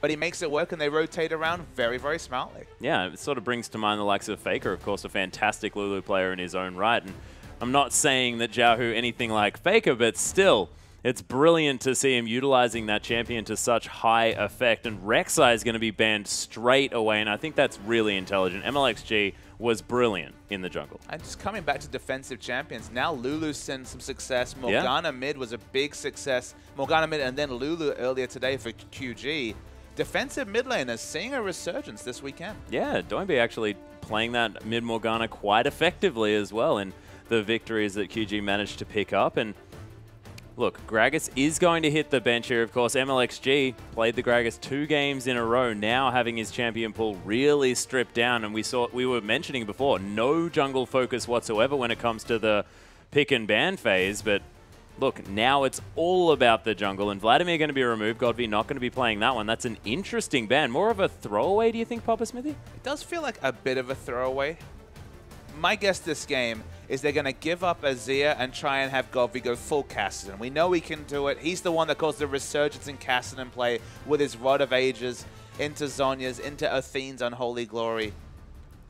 but he makes it work and they rotate around very, very smartly. Yeah, it sort of brings to mind the likes of Faker, of course, a fantastic Lulu player in his own right. And I'm not saying that Xiaohu anything like Faker, but still, it's brilliant to see him utilizing that champion to such high effect. And Rek'Sai is going to be banned straight away, and I think that's really intelligent. MLXG was brilliant in the jungle. And just coming back to defensive champions, now Lulu's seen some success. Morgana yeah. mid was a big success. Morgana mid and then Lulu earlier today for QG. Defensive mid laners seeing a resurgence this weekend. Yeah, Doinby actually playing that mid Morgana quite effectively as well in the victories that QG managed to pick up. And Look, Gragas is going to hit the bench here. Of course, MLXG played the Gragas two games in a row, now having his champion pool really stripped down. And we saw we were mentioning before, no jungle focus whatsoever when it comes to the pick and ban phase. But look, now it's all about the jungle. And Vladimir going to be removed. GodV not going to be playing that one. That's an interesting ban. More of a throwaway, do you think, Papa Smithy? It does feel like a bit of a throwaway. My guess this game is they're going to give up Azir and try and have GodV go full Kassadin. We know he can do it. He's the one that caused the resurgence in Kassadin play with his Rod of Ages into Zhonya's, into Athene's Unholy Glory.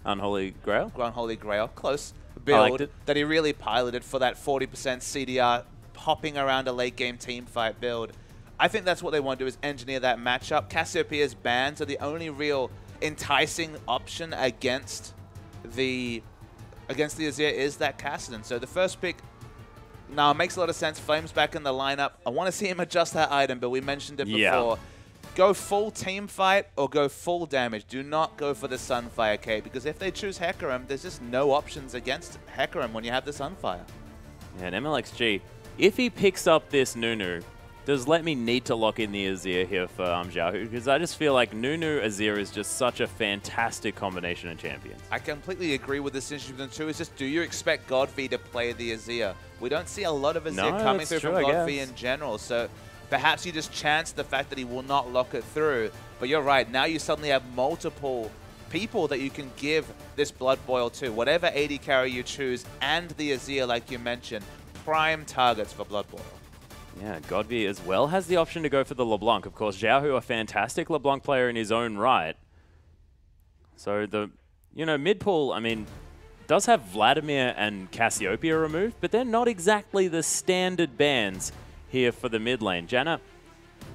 Unholy Grail? Unholy Grail. Close build that he really piloted for that 40% CDR hopping around a late game team fight build. I think that's what they want to do is engineer that matchup. Cassiopeia's bans are the only real enticing option against the against the Azir is that Kassadin. So the first pick now makes a lot of sense. Flames back in the lineup. I want to see him adjust that item, but we mentioned it before. Yeah. Go full team fight or go full damage. Do not go for the Sunfire Cape because if they choose Hecarim, there's just no options against Hecarim when you have the Sunfire. Yeah, and MLXG, if he picks up this Nunu, does let me need to lock in the Azir here for um, Xiaohu because I just feel like Nunu Azir is just such a fantastic combination of champions. I completely agree with this with too. It's just do you expect GodV to play the Azir? We don't see a lot of Azir no, coming through true, from GodV in general, so perhaps you just chance the fact that he will not lock it through. But you're right, now you suddenly have multiple people that you can give this Blood Boil to. Whatever AD carry you choose and the Azir like you mentioned, prime targets for Blood Boil. Yeah, GodV as well has the option to go for the LeBlanc. Of course, Xiaohu, a fantastic LeBlanc player in his own right. So the, you know, mid pool, I mean, does have Vladimir and Cassiopeia removed, but they're not exactly the standard bans here for the mid lane. Janna,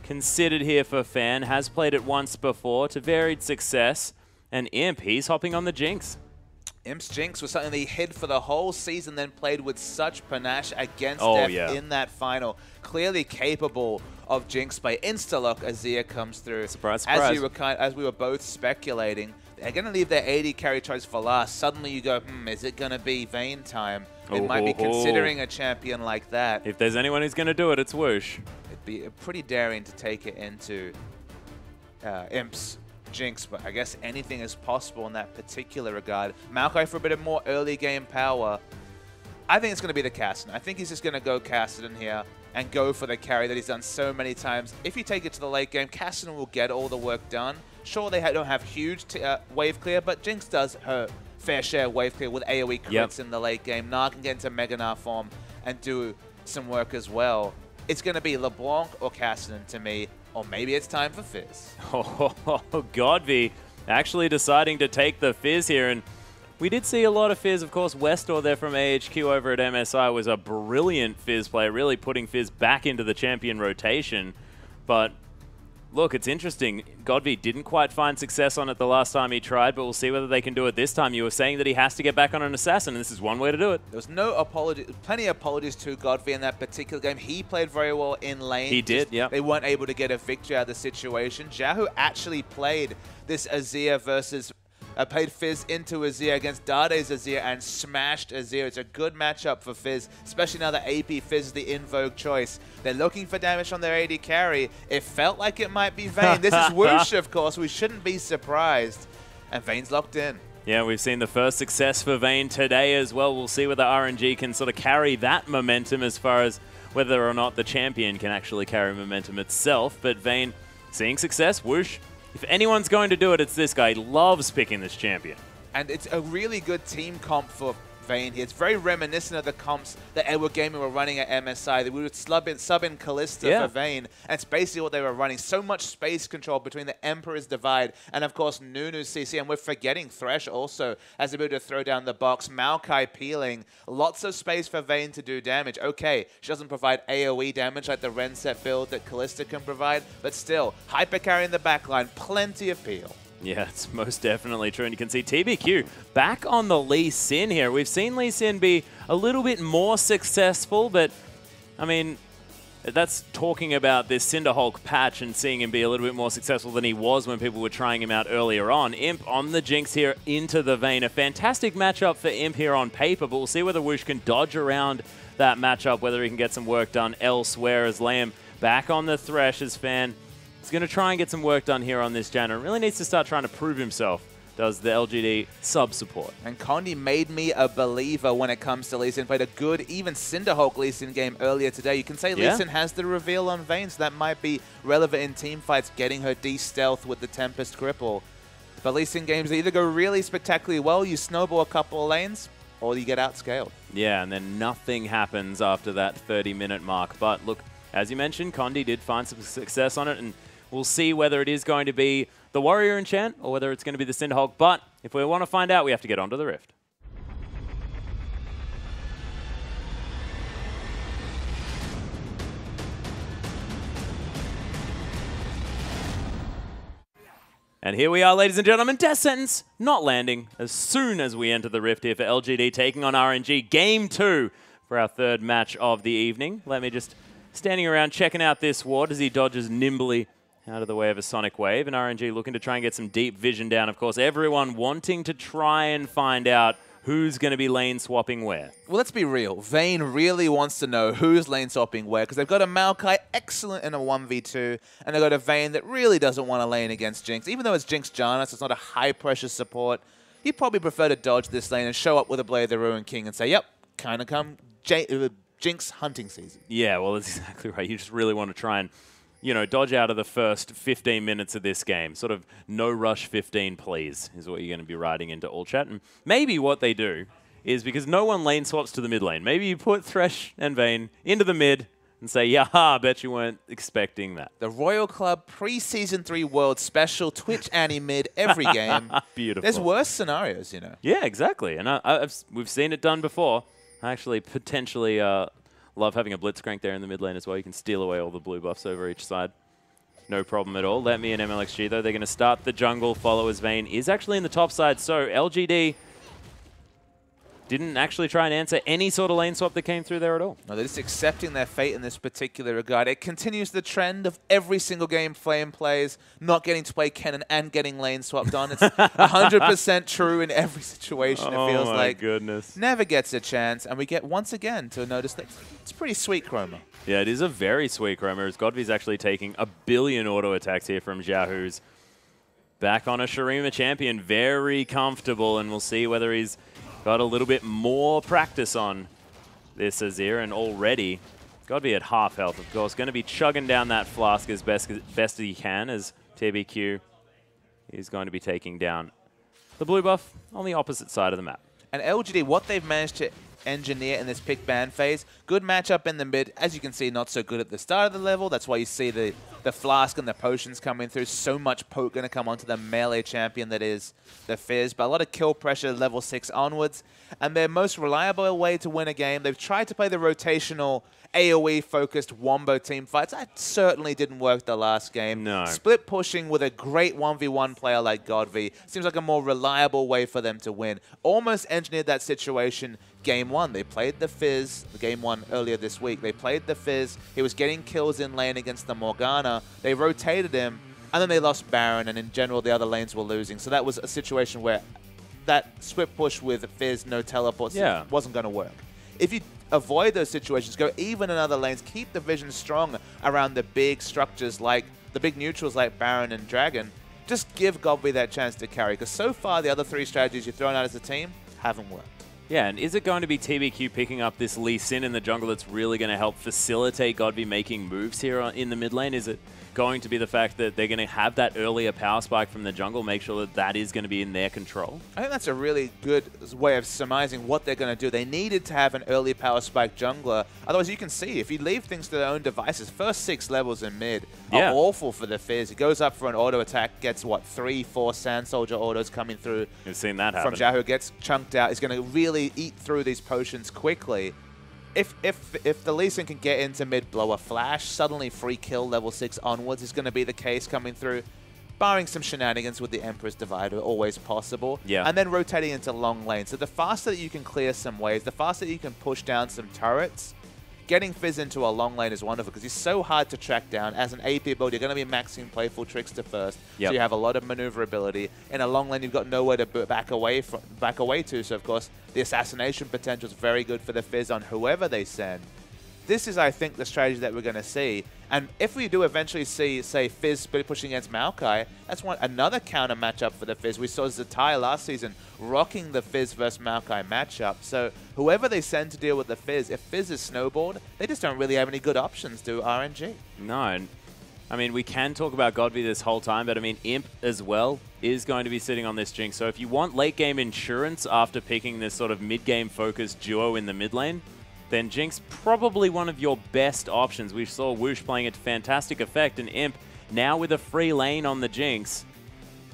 considered here for Fan, has played it once before to varied success. And Imp, he's hopping on the Jinx. Imp's Jinx was something they hid for the whole season, then played with such panache against oh, Deft yeah. in that final. Clearly capable of Jinx by insta-lock as Zia comes through. Surprise, surprise. As, you were kind, as we were both speculating, they're going to leave their AD carry choice for last. Suddenly you go, hmm, is it going to be Vayne time? They oh, might be considering a champion like that. If there's anyone who's going to do it, it's Whoosh. It'd be pretty daring to take it into uh, Imp's Jinx, but I guess anything is possible in that particular regard. Maokai for a bit of more early game power. I think it's going to be the Kassadin. I think he's just going to go Kassadin here and go for the carry that he's done so many times. If you take it to the late game, Kassadin will get all the work done. Sure, they don't have huge uh, wave clear, but Jinx does her fair share wave clear with AoE crits yep. in the late game. Gnar can get into Mega Gnar form and do some work as well. It's going to be LeBlanc or Kassadin to me. Or maybe it's time for Fizz. Oh, GodV actually deciding to take the Fizz here. And we did see a lot of Fizz. Of course, Westdoor there from AHQ over at MSI was a brilliant Fizz player, really putting Fizz back into the champion rotation. But look, it's interesting. GodV didn't quite find success on it the last time he tried, but we'll see whether they can do it this time. You were saying that he has to get back on an assassin, and this is one way to do it. There was no apology, plenty of apologies to GodV in that particular game. He played very well in lane. He did, yeah. They weren't able to get a victory out of the situation. Xiaohu actually played this Azir versus uh, played Fizz into Azir against Dade's Azir and smashed Azir. It's a good matchup for Fizz, especially now that AP Fizz is the in vogue choice. They're looking for damage on their AD carry. It felt like it might be Vayne. this is Whoosh, of course. We shouldn't be surprised. And Vayne's locked in. Yeah, we've seen the first success for Vayne today as well. We'll see whether RNG can sort of carry that momentum as far as whether or not the champion can actually carry momentum itself. But Vayne seeing success, whoosh, if anyone's going to do it, it's this guy. He loves picking this champion. And it's a really good team comp for Vayne here. It's very reminiscent of the comps that Edward Gaming were running at MSI. They would sub in, sub in Kalista Yeah. for Vayne, and it's basically what they were running. So much space control between the Emperor's Divide and, of course, Nunu's CC. And we're forgetting Thresh also as the ability to throw down the box. Maokai peeling. Lots of space for Vayne to do damage. Okay, she doesn't provide AoE damage like the Renset build that Kalista can provide, but still, hyper carry in the backline, plenty of peel. Yeah, it's most definitely true. And you can see TBQ back on the Lee Sin here. We've seen Lee Sin be a little bit more successful, but I mean, that's talking about this Cinderhulk patch and seeing him be a little bit more successful than he was when people were trying him out earlier on. Imp on the Jinx here into the Vayne. A fantastic matchup for Imp here on paper, but we'll see whether Woosh can dodge around that matchup, whether he can get some work done elsewhere as Lamb back on the Thresh as fan. He's going to try and get some work done here on this Janna. Really needs to start trying to prove himself, does the LGD sub support. And Condi made me a believer when it comes to Lee Sin. Played a good, even Cinderhulk Lee Sin game earlier today. You can say Lee Sin has the reveal on Vayne, so that might be relevant in team fights, getting her de-stealth with the Tempest Cripple. But Lee Sin games either go really spectacularly well, you snowball a couple of lanes, or you get outscaled. Yeah, and then nothing happens after that 30 minute mark. But look, as you mentioned, Condi did find some success on it, and we'll see whether it is going to be the Warrior Enchant or whether it's going to be the Cinderhulk. But if we want to find out, we have to get onto the Rift. And here we are, ladies and gentlemen. Death sentence not landing as soon as we enter the Rift here for LGD taking on RNG. Game two for our third match of the evening. Letme just standing around checking out this ward as he dodges nimbly out of the way of a Sonic Wave. And RNG looking to try and get some deep vision down. Of course, everyone wanting to try and find out who's going to be lane swapping where. Well, let's be real. Vayne really wants to know who's lane swapping where because they've got a Maokai excellent in a 1v2, and they've got a Vayne that really doesn't want to lane against Jinx. Even though it's Jinx Janna, it's not a high pressure support. He'd probably prefer to dodge this lane and show up with a Blade of the Ruin King and say, yep, kind of come J- uh, Jinx hunting season. Yeah, well, that's exactly right. You just really want to try and, you know, dodge out of the first 15 minutes of this game. Sort of no rush 15, please, is what you're going to be writing into all chat. And maybe what they do is because no one lane swaps to the mid lane, maybe you put Thresh and Vayne into the mid and say, yeah, I bet you weren't expecting that. The Royal Club pre-season 3 World Special Twitch anti-mid every game. Beautiful. There's worse scenarios, you know. Yeah, exactly. And I, I've, we've seen it done before. I actually potentially uh, love having a Blitzcrank there in the mid lane as well. You can steal away all the blue buffs over each side. No problem at all. Letme and MLXG, though, they're going to start the jungle. Followers Vayne is actually in the top side. So LGD didn't actually try and answer any sort of lane swap that came through there at all. No, they're just accepting their fate in this particular regard. It continues the trend of every single game Flame plays not getting to play Kennen and getting lane swapped on. It's 100% true in every situation, it oh feels oh my like. goodness. Never gets a chance, and we get once again to notice that it's pretty sweet Chroma. Yeah, it is a very sweet Chroma, as GodV's actually taking a billion auto attacks here from Xiaohu's. Back on a Sharima champion, very comfortable, and we'll see whether he's got a little bit more practice on this Azir, and already got to be at half health, of course. Going to be chugging down that flask as best, best as he can, as TBQ is going to be taking down the blue buff on the opposite side of the map. And LGD, what they've managed to engineer in this pick ban phase, good matchup in the mid. As you can see, not so good at the start of the level. That's why you see the, the flask and the potions coming through. So much poke going to come onto the melee champion that is the Fizz. But a lot of kill pressure level 6 onwards. And their most reliable way to win a game, they've tried to play the rotational AoE-focused Wombo team fights. That certainly didn't work the last game. No. Split pushing with a great 1v1 player like Godv seems like a more reliable way for them to win. Almost engineered that situation game one. They played the Fizz, the game one earlier this week. They played the Fizz. He was getting kills in lane against the Morgana. They rotated him, and then they lost Baron, and in general, the other lanes were losing. So that was a situation where that split push with Fizz, no teleports, Yeah. wasn't going to work. If you avoid those situations, go even in other lanes, keep the vision strong around the big structures like the big neutrals like Baron and Dragon, just give GodV that chance to carry. Because so far, the other three strategies you've thrown out as a team haven't worked. Yeah, and is it going to be TBQ picking up this Lee Sin in the jungle that's really going to help facilitate GodV making moves here uh, in the mid lane? Is it going to be the fact that they're going to have that earlier power spike from the jungle, make sure that that is going to be in their control? I think that's a really good way of surmising what they're going to do. They needed to have an early power spike jungler. Otherwise, you can see, if you leave things to their own devices, first six levels in mid Yeah. are awful for the Fizz. It goes up for an auto attack, gets, what, three, four Sand Soldier autos coming through We've seen that happen. from Xiaohu, gets chunked out. He's going to really eat through these potions quickly. If if if the Lee Sin can get into mid, blow a flash, suddenly free kill level 6 onwards is going to be the case coming through. Barring some shenanigans with the Emperor's Divider, always possible. Yeah. And then rotating into long lane. So the faster that you can clear some waves, the faster that you can push down some turrets, getting Fizz into a long lane is wonderful because he's so hard to track down. As an AP build, you're going to be maxing Playful Trickster first, Yep. so you have a lot of maneuverability. In a long lane, you've got nowhere to back away from, back away to. So of course, the assassination potential is very good for the Fizz on whoever they send. This is, I think, the strategy that we're going to see. And if we do eventually see, say, Fizz pu- pushing against Maokai, that's one another counter matchup for the Fizz. We saw Zatai last season rocking the Fizz versus Maokai matchup. So whoever they send to deal with the Fizz, if Fizz is snowboard, they just don't really have any good options to RNG. No, I mean, we can talk about GodV this whole time, but I mean, Imp as well is going to be sitting on this Jinx. So if you want late game insurance after picking this sort of mid game focused duo in the mid lane, then Jinx probably one of your best options. We saw Whoosh playing it to fantastic effect, and Imp now with a free lane on the Jinx,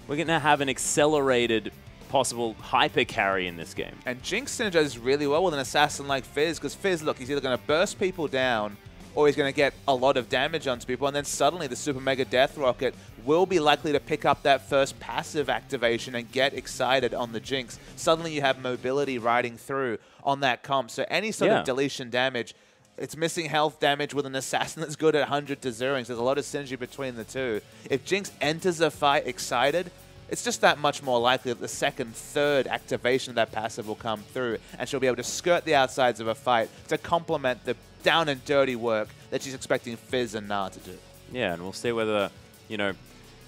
we're going to have an accelerated possible hyper carry in this game. And Jinx synergizes really well with an assassin like Fizz, because Fizz, look, he's either going to burst people down or he's going to get a lot of damage onto people, and then suddenly the Super Mega Death Rocket will be likely to pick up that first passive activation and get excited on the Jinx. Suddenly you have mobility riding through on that comp, so any sort Yeah. of deletion damage, it's missing health damage with an assassin that's good at 100 to 0, so there's a lot of synergy between the two. If Jinx enters a fight excited, it's just that much more likely that the second, third activation of that passive will come through, and she'll be able to skirt the outsides of a fight to complement the down and dirty work that she's expecting Fizz and Gnar to do. Yeah, and we'll see whether, you know,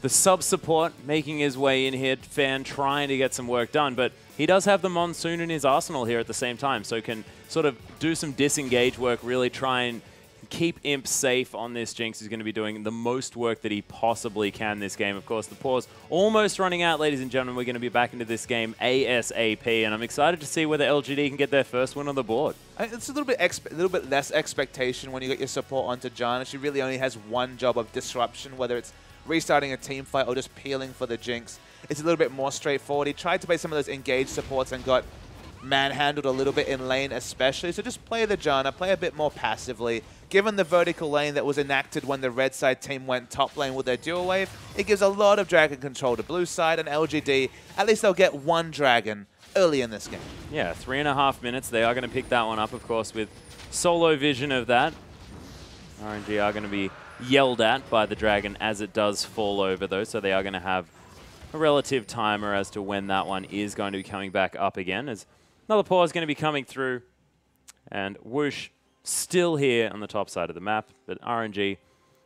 the sub support making his way in here, Fan trying to get some work done, but he does have the Monsoon in his arsenal here at the same time, so can sort of do some disengage work, really try and keep Imp safe on this Jinx. He's going to be doing the most work that he possibly can this game. Of course, the pause almost running out, ladies and gentlemen. We're going to be back into this game ASAP, and I'm excited to see whether LGD can get their first win on the board. It's a little bit a little bit less expectation when you get your support onto Janna. She really only has one job of disruption, whether it's restarting a team fight or just peeling for the Jinx. It's a little bit more straightforward. He tried to play some of those engaged supports and got manhandled a little bit in lane especially. So just play the Janna, play a bit more passively. Given the vertical lane that was enacted when the red side team went top lane with their dual wave, it gives a lot of dragon control to blue side and LGD. At least they'll get one dragon early in this game. Yeah, three and a half minutes. They are going to pick that one up, of course, with solo vision of that. RNG are going to be yelled at by the dragon as it does fall over, though, so they are going to have a relative timer as to when that one is going to be coming back up again. As another pause is going to be coming through, and Whoosh still here on the top side of the map, but RNG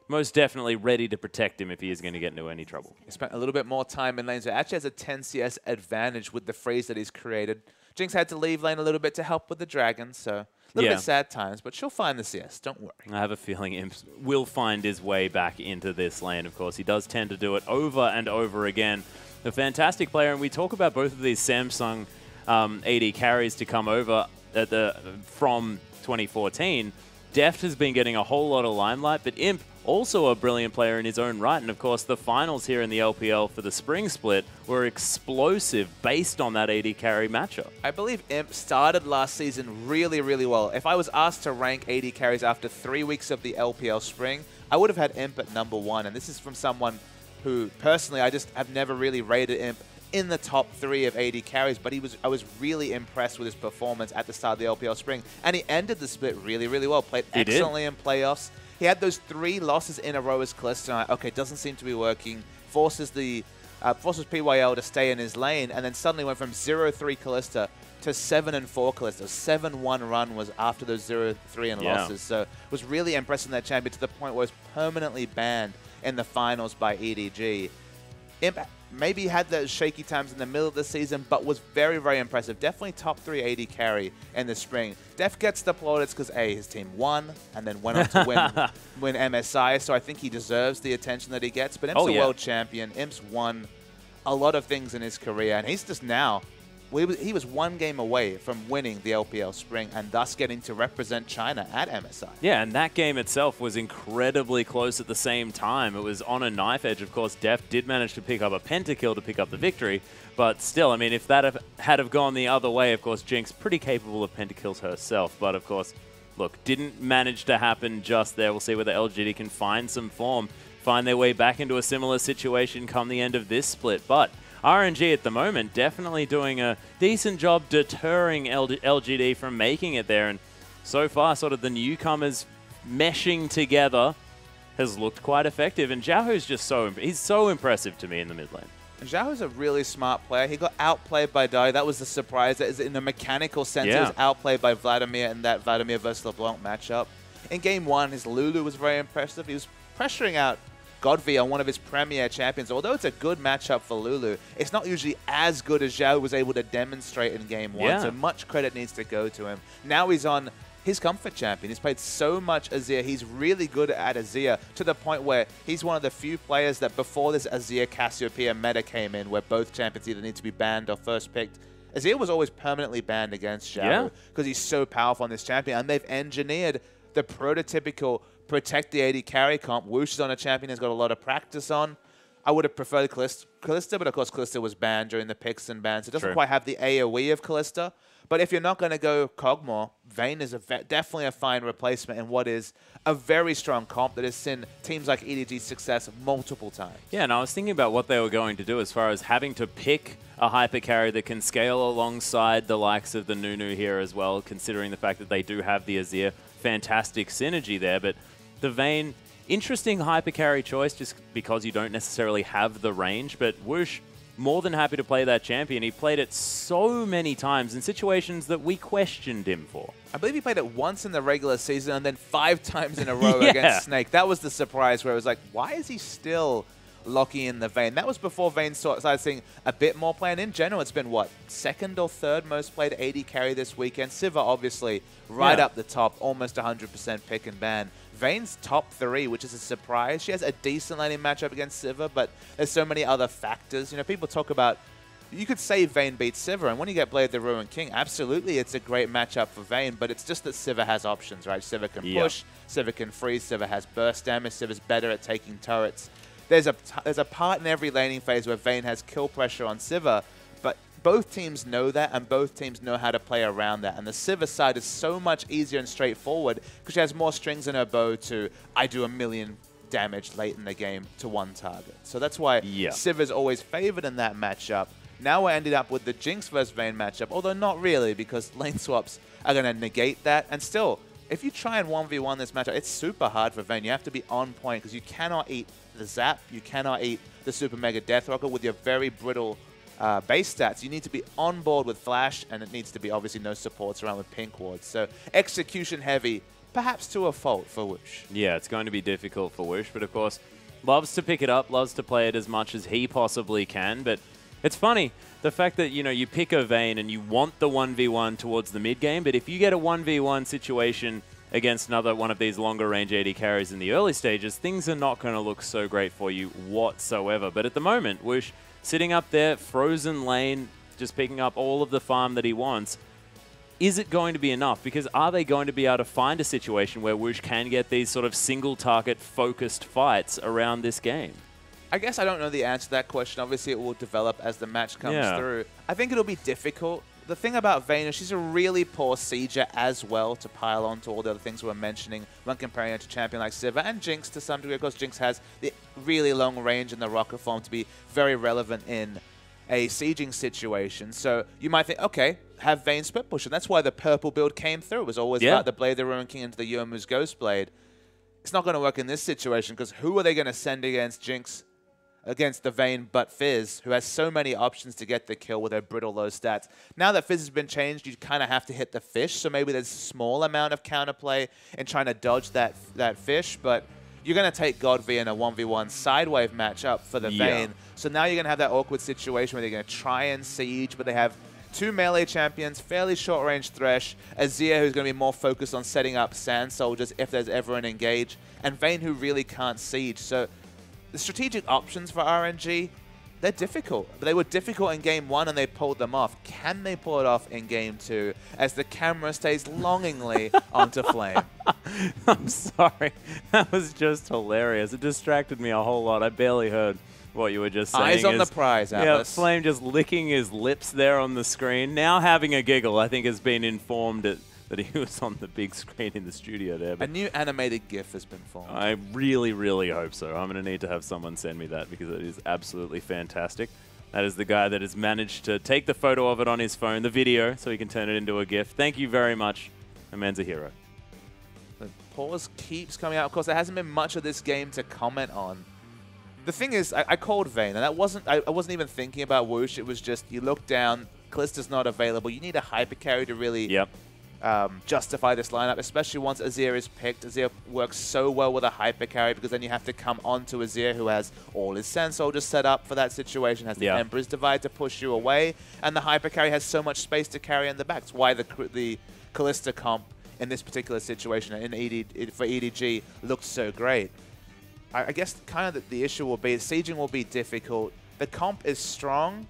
most definitely ready to protect him if he is going to get into any trouble. He spent a little bit more time in lane, so actually has a 10 CS advantage with the freeze that he's created. Jinx had to leave lane a little bit to help with the dragon, so a little Yeah. bit sad times, but she'll find the CS, don't worry. I have a feeling Imp will find his way back into this lane. Of course, he does tend to do it over and over again. A fantastic player, and we talk about both of these Samsung um, AD carries to come over at the from 2014. Deft has been getting a whole lot of limelight, but Imp also a brilliant player in his own right. And of course, the finals here in the LPL for the spring split were explosive based on that AD carry matchup. I believe Imp started last season really, really well. If I was asked to rank AD carries after three weeks of the LPL spring, I would have had Imp at number one. And this is from someone who, personally, I just have never really rated Imp in the top three of AD carries, but he was I was really impressed with his performance at the start of the LPL spring. And he ended the split really, really well. Played He did. excellently in playoffs. He had those three losses in a row as Kalista. Okay, doesn't seem to be working. Forces the uh, forces PYL to stay in his lane, and then suddenly went from 0-3 Kalista to 7 and 4 Kalista. 7-1 run was after those 0-3 and Yeah. losses. So was really impressing that champion to the point where it was permanently banned in the finals by EDG. Imp maybe had those shaky times in the middle of the season, but was very, very impressive. Definitely top 380 carry in the spring. Deft gets the plaudits because, A, his team won and then went on to win, win MSI, so I think he deserves the attention that he gets. But Imp's Oh, a yeah. world champion. Imp's won a lot of things in his career, and he's just now we he was one game away from winning the LPL Spring and thus getting to represent China at MSI. Yeah, and that game itself was incredibly close at the same time. It was on a knife edge. Of course, Deft did manage to pick up a pentakill to pick up the victory, but still, I mean, if that have, had have gone the other way, of course, Jinx pretty capable of pentakills herself. But of course, look, didn't manage to happen just there. We'll see whether LGD can find some form, find their way back into a similar situation come the end of this split. But RNG at the moment definitely doing a decent job deterring LG LGD from making it there. And so far, sort of the newcomers meshing together has looked quite effective. And Zhao's just so he's so impressive to me in the mid lane. Zhao is a really smart player. He got outplayed by Dai. That was the surprise. That is in a mechanical sense, he was outplayed by Vladimir in that Vladimir versus LeBlanc matchup. In game one, his Lulu was very impressive. He was pressuring out GodV on uh, one of his premier champions. Although it's a good matchup for Lulu, it's not usually as good as Zhao was able to demonstrate in game one. Yeah. So much credit needs to go to him. Now he's on his comfort champion. He's played so much Azir. He's really good at Azir to the point where he's one of the few players that before this Azir Cassiopeia meta came in, where both champions either need to be banned or first picked, Azir was always permanently banned against Yeah. Xiao because he's so powerful on this champion. And they've engineered the prototypical protect the AD carry comp. Whoosh is on a champion he's got a lot of practice on. I would have preferred Kalista, Kalista, but of course Kalista was banned during the picks and bans. It doesn't True. quite have the AoE of Kalista. But if you're not going to go Kog'Maw, Vayne is a definitely a fine replacement in what is a very strong comp that has seen teams like EDG success multiple times. Yeah, and I was thinking about what they were going to do as far as having to pick a hyper carry that can scale alongside the likes of the Nunu here as well, considering the fact that they do have the Azir. Fantastic synergy there, but the Vayne, interesting hyper carry choice just because you don't necessarily have the range, but Whoosh, more than happy to play that champion. He played it so many times in situations that we questioned him for. I believe he played it once in the regular season and then five times in a row Yeah. against Snake. That was the surprise where it was like, why is he still locking in the Vayne? That was before Vayne started seeing a bit more play. And in general, it's been, what, second or third most played AD carry this weekend? Sivir, obviously, right Yeah. up the top, almost 100% pick and ban. Vayne's top three, which is a surprise. She has a decent laning matchup against Sivir, but there's so many other factors. You know, people talk about you could say Vayne beats Sivir, and when you get Blade the Ruined King, absolutely it's a great matchup for Vayne, but it's just that Sivir has options, right? Sivir can Yeah. push, Sivir can freeze, Sivir has burst damage, Sivir's better at taking turrets. There's a, there's a part in every laning phase where Vayne has kill pressure on Sivir, but both teams know that, and both teams know how to play around that. And the Sivir side is so much easier and straightforward because she has more strings in her bow to, I do a million damage late in the game to one target. So that's why Yeah. Sivir's always favored in that matchup. Now we're ended up with the Jinx versus Vayne matchup, although not really because lane swaps are going to negate that. And still, if you try and 1v1 this matchup, it's super hard for Vayne. You have to be on point because you cannot eat the Zap, you cannot eat the Super Mega Death Rocket with your very brittle uh, base stats. You need to be on board with Flash, and it needs to be obviously no supports around with Pink Wards. So execution heavy, perhaps to a fault for Whoosh. Yeah, it's going to be difficult for Wish, but of course, loves to pick it up, loves to play it as much as he possibly can. But it's funny the fact that you know you pick a Vayne and you want the one v one towards the mid game, but if you get a one v one situation against another one of these longer range AD carries in the early stages, things are not going to look so great for you whatsoever. But at the moment, Wish sitting up there, frozen lane, just picking up all of the farm that he wants is it going to be enough? Because are they going to be able to find a situation where Woosh can get these sort of single target focused fights around this game? I guess I don't know the answer to that question. Obviously, it will develop as the match comes Yeah. through. I think it'll be difficult. The thing about Vayne is she's a really poor sieger as well to pile on to all the other things we were mentioning when comparing her to champion like Sivir and Jinx to some degree. Of course, Jinx has the really long range in the rocket form to be very relevant in a sieging situation. So you might think, okay, have Vayne split push. And that's why the purple build came through. It was always Yeah. about the Blade of the Ruin King into the Youmuu's Ghost Blade. It's not going to work in this situation because who are they going to send against Jinx against the Vayne but Fizz, who has so many options to get the kill with her brittle low stats. Now that Fizz has been changed, you kind of have to hit the fish, so maybe there's a small amount of counterplay in trying to dodge that that fish, but you're going to take GodV in a 1v1 sidewave matchup for the Yeah. Vayne. So now you're going to have that awkward situation where they're going to try and siege, but they have two melee champions, fairly short-range Thresh, Azir who's going to be more focused on setting up Sand Soldiers if there's ever an engage, and Vayne who really can't siege. So the strategic options for RNG, they're difficult. They were difficult in game one and they pulled them off. Can they pull it off in game two as the camera stays longingly onto Flame? I'm sorry. That was just hilarious. It distracted me a whole lot. I barely heard what you were just saying. Eyes on the is- prize, Yeah, Atlas. Flame just licking his lips there on the screen. Now having a giggle, I think has been informed that, that he was on the big screen in the studio there. A new animated GIF has been formed. I really, really hope so. I'm going to need to have someone send me that because it is absolutely fantastic. That is the guy that has managed to take the photo of it on his phone, the video, so he can turn it into a GIF. Thank you very much. A man's a hero. The pause keeps coming out. Of course, there hasn't been much of this game to comment on. The thing is, I, I called Vayne, and that wasn't. I, I wasn't even thinking about Whoosh. It was just you look down, Kalista's not available. You need a hyper carry to really Yep. Um, justify this lineup, especially once Azir is picked. Azir works so well with a hyper carry because then you have to come onto Azir who has all his Sand Soldiers set up for that situation, has the Yeah. Emperor's Divide to push you away, and the hyper carry has so much space to carry in the back. It's why the, cr- the Kalista comp in this particular situation in ED, for EDG looked so great. I, I guess kind of the, the issue will be sieging will be difficult. The comp is strong,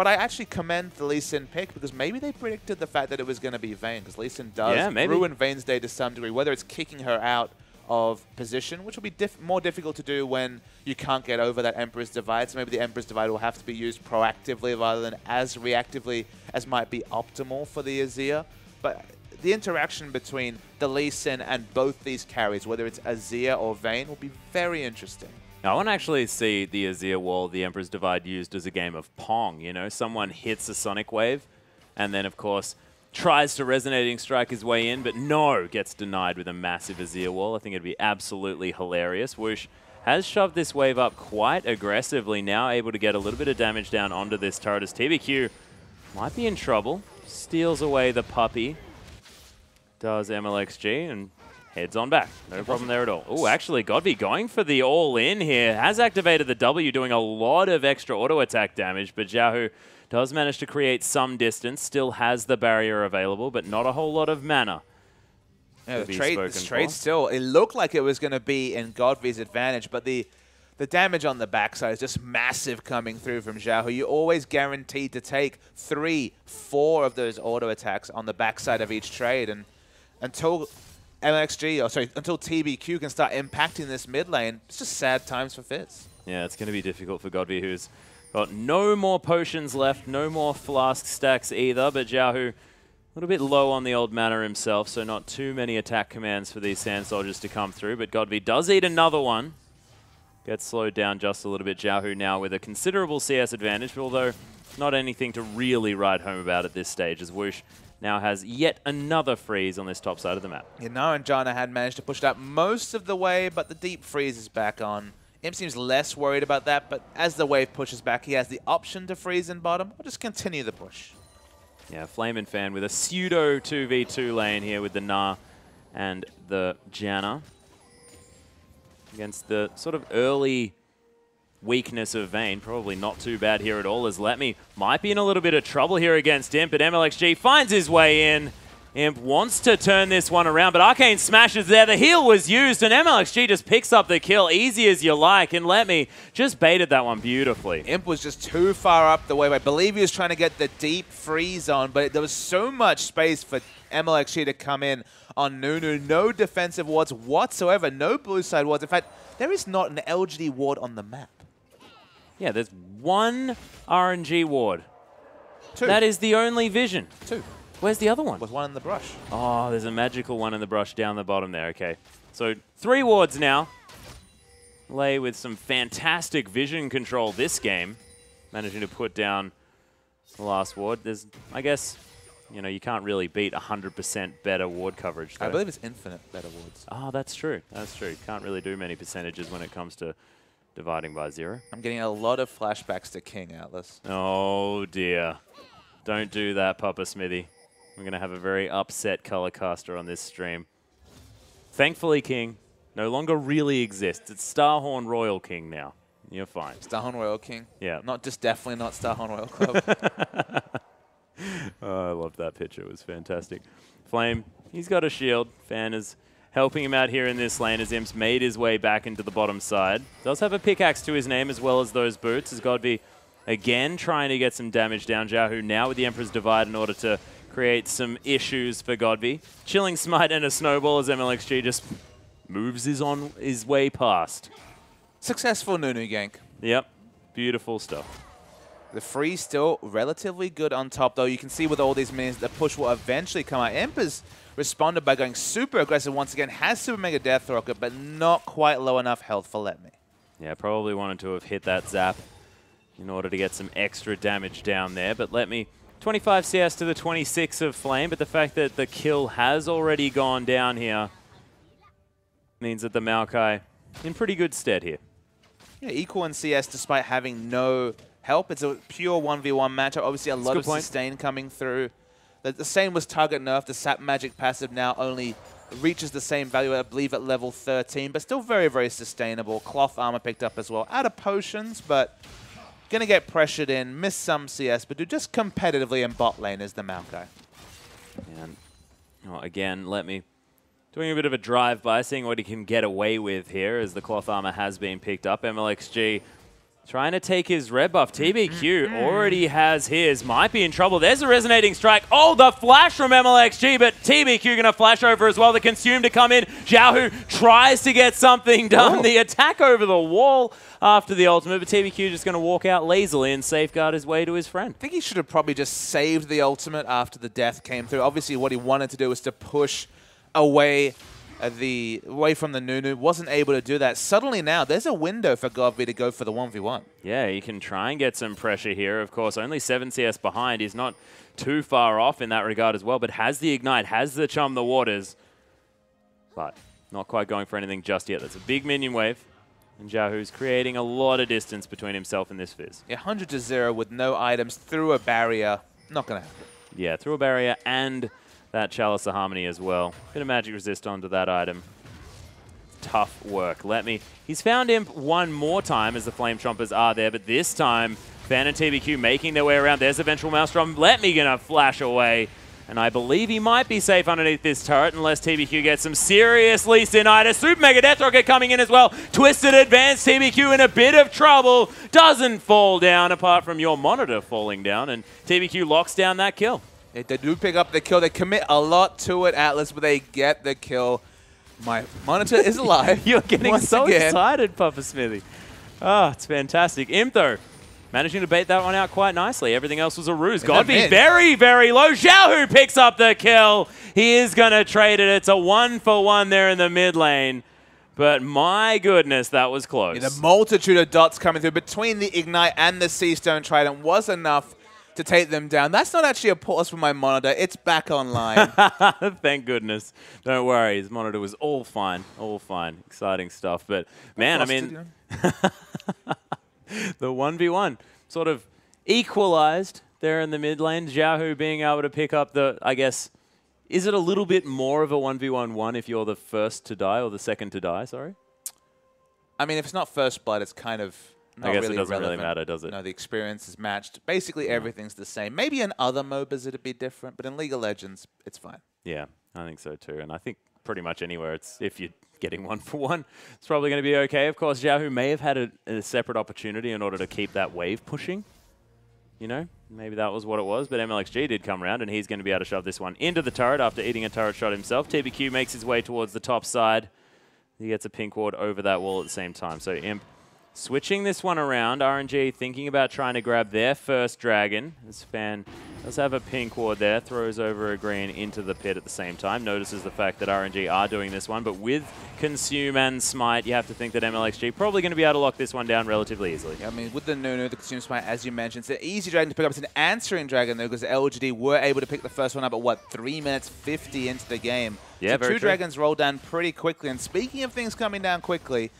but I actually commend the Lee Sin pick because maybe they predicted the fact that it was going to be Vayne because Lee Sin does Yeah, ruin Vayne's day to some degree, whether it's kicking her out of position, which will be diff more difficult to do when you can't get over that Emperor's Divide. So maybe the Emperor's Divide will have to be used proactively rather than as reactively as might be optimal for the Azir. But the interaction between the Lee Sin and both these carries, whether it's Azir or Vayne, will be very interesting. I want to actually see the Azir Wall, the Emperor's Divide, used as a game of Pong. You know, someone hits a Sonic Wave, and then, of course, tries to Resonating Strike his way in, but no, gets denied with a massive Azir Wall. I think it'd be absolutely hilarious. Whoosh has shoved this wave up quite aggressively, now able to get a little bit of damage down onto this turret as TBQ might be in trouble. Steals away the puppy. Does MLXG and heads on back. No problem there at all. Oh, actually, GodV going for the all-in here. Has activated the W, doing a lot of extra auto attack damage, but Xiaohu does manage to create some distance, still has the barrier available, but not a whole lot of mana. Yeah, the trade, this trade still, it looked like it was going to be in GodV's advantage, but the the damage on the backside is just massive coming through from Zhao, who you always guaranteed to take three, four of those auto attacks on the backside of each trade. And until MLXG, or oh, sorry, until TBQ can start impacting this mid lane, it's just sad times for Fizz. Yeah, it's going to be difficult for GodV, who's got no more potions left, no more flask stacks either, but Xiaohu a little bit low on the old mana himself, so not too many attack commands for these Sand Soldiers to come through, but GodV does eat another one. Gets slowed down just a little bit. Xiaohu now with a considerable CS advantage, although not anything to really write home about at this stage, as Whoosh now has yet another freeze on this top side of the map. Yeah, Gnar and Janna had managed to push it up most of the way, but the deep freeze is back on. Imp seems less worried about that, but as the wave pushes back, he has the option to freeze in bottom or just continue the push. Yeah, Flame and Fan with a pseudo 2v2 lane here with the Gnar and the Janna. Against the sort of early weakness of Vayne. Probably not too bad here at all as Letme might be in a little bit of trouble here against Imp, but MLXG finds his way in. Imp wants to turn this one around, but Arcane smashes there. The heal was used, and MLXG just picks up the kill easy as you like, and Letme just baited that one beautifully. Imp was just too far up the wave. I believe he was trying to get the deep freeze on, but there was so much space for MLXG to come in on Nunu. No defensive wards whatsoever. No blue side wards. In fact, there is not an LGD ward on the map. Yeah, there's one RNG ward. Two. That is the only vision. two. Where's the other one? With one in the brush. Oh, there's a magical one in the brush down the bottom there. Okay. So three wards now. Lay with some fantastic vision control this game. Managing to put down the last ward. There's, I guess, you know, you can't really beat 100% better ward coverage. I believe it's infinite better wards. Oh, that's true. That's true. Can't really do many percentages when it comes to dividing by zero. I'm getting a lot of flashbacks to King Atlas. Oh, dear. Don't do that, Papa Smithy. We're going to have a very upset color caster on this stream. Thankfully, King, no longer really exists. It's Starhorn Royal King now. You're fine. Starhorn Royal King. Yeah. Not just definitely not Starhorn Royal Club. oh, I love that picture. It was fantastic. Flame, he's got a shield. Fan is helping him out here in this lane as Imps made his way back into the bottom side. Does have a pickaxe to his name as well as those boots as GodV again trying to get some damage down. Xiaohu now with the Emperor's Divide in order to create some issues for GodV. Chilling Smite and a Snowball as MLXG just moves his on his way past. Successful Nunu gank. Yep, beautiful stuff. The free still relatively good on top, though. You can see with all these minions, the push will eventually come out. Emperor's responded by going super aggressive once again. Has Super Mega Death Rocket, but not quite low enough health for Letme. Yeah, probably wanted to have hit that zap in order to get some extra damage down there. But Letme 25 CS to the 26 of Flame, but the fact that the kill has already gone down here means that the Maokai in pretty good stead here. Yeah, equal in CS despite having no help. It's a pure 1v1 matchup. Obviously, a lot of point. sustain coming through. The, the, same was target nerf. The Sap Magic passive now only reaches the same value, I believe, at level 13, but still very, very sustainable. Cloth armor picked up as well. Out of potions, but going to get pressured in, miss some CS, but do just competitively in bot lane is the Maokai. And well, again, Letme doing a bit of a drive-by, seeing what he can get away with here as the cloth armor has been picked up. MLXG Trying to take his red buff. Mm-hmm. TBQ mm-hmm. already has his. Might be in trouble. There's a resonating strike. Oh, the flash from MLXG, but TBQ going to flash over as well. The consume to come in. Xiaohu tries to get something done. Oh. The attack over the wall after the ultimate, but TBQ just going to walk out lazily and safeguard his way to his friend. I think he should have probably just saved the ultimate after the death came through. Obviously, what he wanted to do was to push away Uh, the away from the Nunu, wasn't able to do that. Suddenly now, there's a window for GodV to go for the 1v1. Yeah, he can try and get some pressure here. Of course, only 7 CS behind. He's not too far off in that regard as well, but has the Ignite, has the Chum the Waters, but not quite going for anything just yet. That's a big minion wave. And Xiaohu's creating a lot of distance between himself and this Fizz. Yeah, 100 to 0 with no items through a barrier. Not going to happen. Yeah, through a barrier and that Chalice of Harmony as well. Bit of magic resist onto that item. Tough work. Letme... He's found Imp one more time as the Flame Chompers are there, but this time, Fan and TBQ making their way around. There's a Vengeful Maelstrom. Letme gonna flash away. And I believe he might be safe underneath this turret unless TBQ gets some serious Leastinitis. Super Mega Death Rocket coming in as well. Twisted Advance, TBQ in a bit of trouble. Doesn't fall down apart from your monitor falling down. And TBQ locks down that kill. They, they do pick up the kill. They commit a lot to it, Atlas, but they get the kill. My monitor is alive. You're getting so again. excited, Papa Smithy. Oh, it's fantastic. Imtho managing to bait that one out quite nicely. Everything else was a ruse. GodV very, very low. Xiaohu picks up the kill. He is going to trade it. It's a one for one there in the mid lane. But my goodness, that was close. Yeah, the multitude of dots coming through between the Ignite and the Sea Stone Trident was enough to take them down. That's not actually a pause for my monitor. It's back online. Thank goodness. Don't worry. His monitor was all fine. All fine. Exciting stuff. But, man, I mean, the 1v1 sort of equalized there in the mid lane. Xiaohu being able to pick up the, I guess, is it a little bit more of a 1v1-1 if you're the first to die or the second to die, sorry? I mean, if it's not first blood, it's kind of I guess really it doesn't relevant. really matter, does it? No, the experience is matched. Basically, yeah. everything's the same. Maybe in other MOBAs it'd be different, but in League of Legends, it's fine. Yeah, I think so too. And I think pretty much anywhere, it's if you're getting one for one, it's probably going to be okay. Of course, Xiaohu may have had a, a separate opportunity in order to keep that wave pushing. You know, maybe that was what it was, but MLXG did come around, and he's going to be able to shove this one into the turret after eating a turret shot himself. TBQ makes his way towards the top side. He gets a pink ward over that wall at the same time. So Imp Switching this one around, RNG thinking about trying to grab their first dragon. This fan does have a pink ward there, throws over a green into the pit at the same time. Notices the fact that RNG are doing this one, but with Consume and Smite, you have to think that MLXG probably going to be able to lock this one down relatively easily. Yeah, I mean, with the Nunu, the Consume Smite, as you mentioned, it's an easy dragon to pick up. It's an answering dragon, though, because LGD were able to pick the first one up at, what, 3 minutes 50 into the game. Yeah, so two true. dragons roll down pretty quickly. And speaking of things coming down quickly,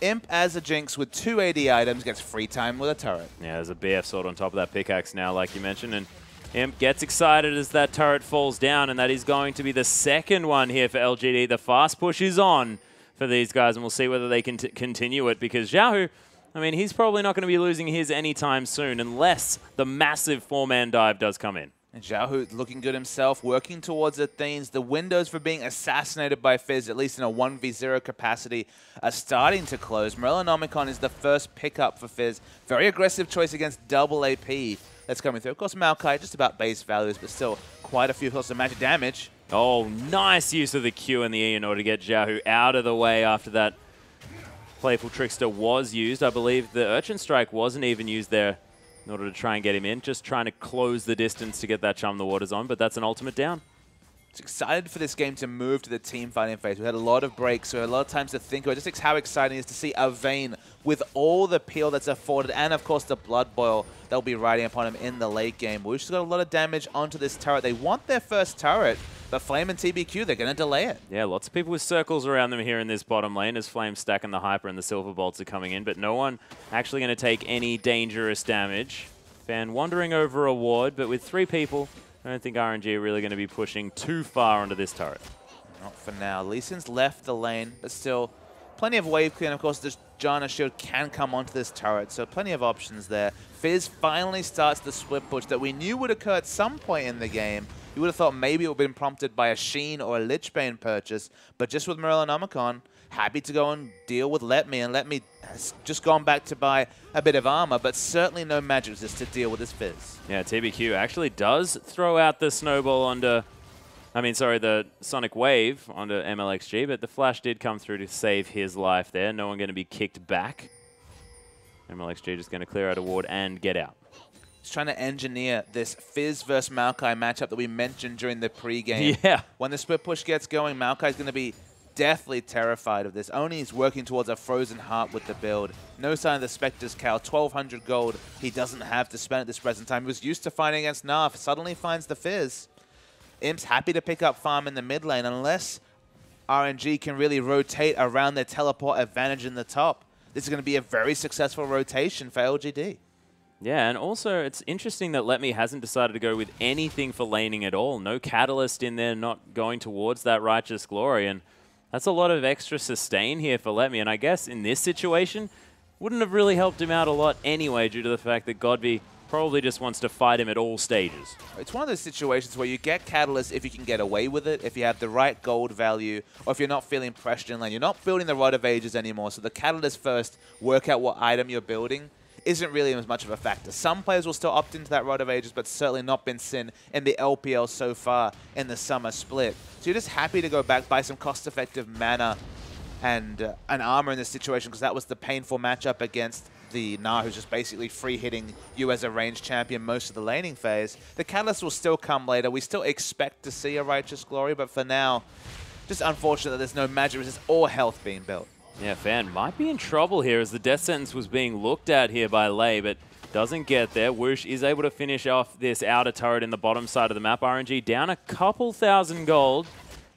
Imp as a Jinx with two AD items gets free time with a turret. Yeah, there's a BF sword on top of that pickaxe now, like you mentioned, and Imp gets excited as that turret falls down, and that is going to be the second one here for LGD. The fast push is on, for these guys, and we'll see whether they can continue it because Xiaohu, I mean, he's probably not going to be losing his anytime soon unless the massive four-man dive does come in. And Xiaohu looking good himself, working towards Athenes. The windows for being assassinated by Fizz, at least in a 1v0 capacity, are starting to close. Morellonomicon is the first pickup for Fizz. Very aggressive choice against double AP that's coming through. Of course, Maokai, just about base values, but still quite a few hits of magic damage. Oh, nice use of the Q and the E in order to get Xiaohu out of the way after that Playful Trickster was used. I believe the Urchin Strike wasn't even used there in order to try and get him in. Just trying to close the distance to get that Chum the Waters on, but that's an ultimate down. Just excited for this game to move to the team fighting phase. We had a lot of breaks, so a lot of times to think about just how exciting it is to see a with all the peel that's afforded, and of course the Blood Boil that will be riding upon him in the late game. Wush has got a lot of damage onto this turret. They want their first turret, but Flame and TBQ, they're going to delay it. Yeah, lots of people with circles around them here in this bottom lane as Flame stacking the Hyper and the Silver Bolts are coming in, but no one actually going to take any dangerous damage. Fan wandering over a ward, but with three people, I don't think RNG are really going to be pushing too far onto this turret. Not for now. Lee Sin's left the lane, but still plenty of wave clear. And of course, this Janna shield can come onto this turret, so plenty of options there. Fizz finally starts the split push that we knew would occur at some point in the game. You would have thought maybe it would have been prompted by a Sheen or a Lichbane purchase, but just with Morellonomicon, happy to go and deal with Letme, and Letme has just gone back to buy a bit of armor, but certainly no magic resist to deal with this Fizz. Yeah, TBQ actually does throw out the Snowball onto, I mean, sorry, the Sonic Wave onto MLXG, but the Flash did come through to save his life there. No one going to be kicked back. MLXG just going to clear out a ward and get out. He's trying to engineer this Fizz versus Maokai matchup that we mentioned during the pregame. Yeah. When the split push gets going, Maokai's going to be deathly terrified of this. Oni is working towards a frozen heart with the build. No sign of the Spectre's Cowl. 1,200 gold he doesn't have to spend at this present time. He was used to fighting against Gnar. Suddenly finds the Fizz. Imp's happy to pick up farm in the mid lane unless RNG can really rotate around their teleport advantage in the top. This is going to be a very successful rotation for LGD. Yeah, and also it's interesting that Letme hasn't decided to go with anything for laning at all. No Catalyst in there, not going towards that Righteous Glory. And that's a lot of extra sustain here for Letme, and I guess in this situation, wouldn't have really helped him out a lot anyway due to the fact that GodV probably just wants to fight him at all stages. It's one of those situations where you get Catalyst if you can get away with it, if you have the right gold value, or if you're not feeling pressured in lane. You're not building the Rod of Ages anymore, so the Catalyst first, work out what item you're building, isn't really as much of a factor. Some players will still opt into that Rod of Ages, but certainly not been seen in the LPL so far in the summer split. So you're just happy to go back, buy some cost-effective mana and uh, an armor in this situation because that was the painful matchup against the Gnar, who's just basically free hitting you as a ranged champion most of the laning phase. The Catalyst will still come later. We still expect to see a Righteous Glory, but for now, just unfortunate that there's no magic resist or health being built. Yeah, Fan might be in trouble here as the death sentence was being looked at here by Lei, but doesn't get there. Whoosh is able to finish off this outer turret in the bottom side of the map. RNG down a couple thousand gold,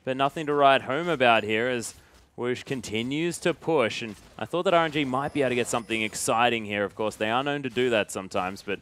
but nothing to write home about here as Whoosh continues to push. And I thought that RNG might be able to get something exciting here. Of course, they are known to do that sometimes, but